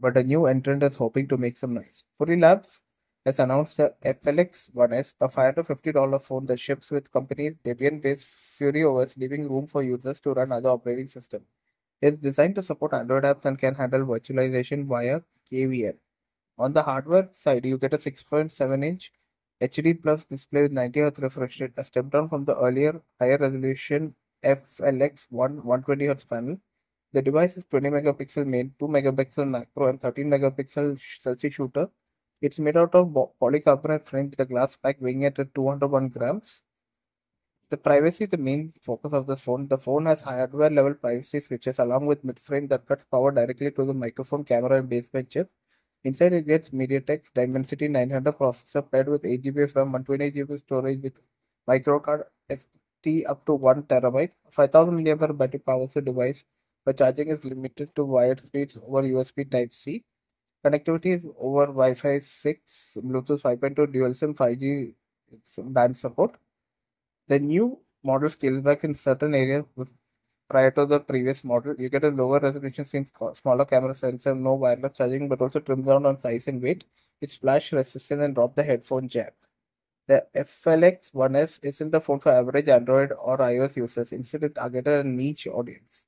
but a new entrant is hoping to make some noise. FuriLabs has announced the FLX 1S, a $550 phone that ships with company's Debian-based FuriOS, leaving room for users to run other operating systems. It's designed to support Android apps and can handle virtualization via KVM. On the hardware side, you get a 6.7-inch HD plus display with 90 Hz refresh rate, a step down from the earlier higher resolution FLX 1 120Hz panel. The device is 20 megapixel main, 2 megapixel macro, and 13 megapixel selfie shooter. It's made out of polycarbonate frame with a glass back weighing at 201 grams. The privacy is the main focus of the phone. The phone has hardware level privacy switches along with mid-frame that cuts power directly to the microphone, camera, and baseband chip. Inside it gets MediaTek's Dimensity 900 processor paired with 8 GB RAM, 128 GB storage with microcard ST up to 1 terabyte, 5000 mAh battery powers the device, but charging is limited to wired speeds over USB Type-C. Connectivity is over Wi-Fi 6, Bluetooth 5.2, dual SIM, 5G band support. The new model scales back in certain areas prior to the previous model. You get a lower resolution screen, smaller camera sensor, no wireless charging, but also trimmed down on size and weight. It's splash resistant and drop the headphone jack. The FLX 1S isn't a phone for average Android or iOS users. Instead, it targeted a niche audience.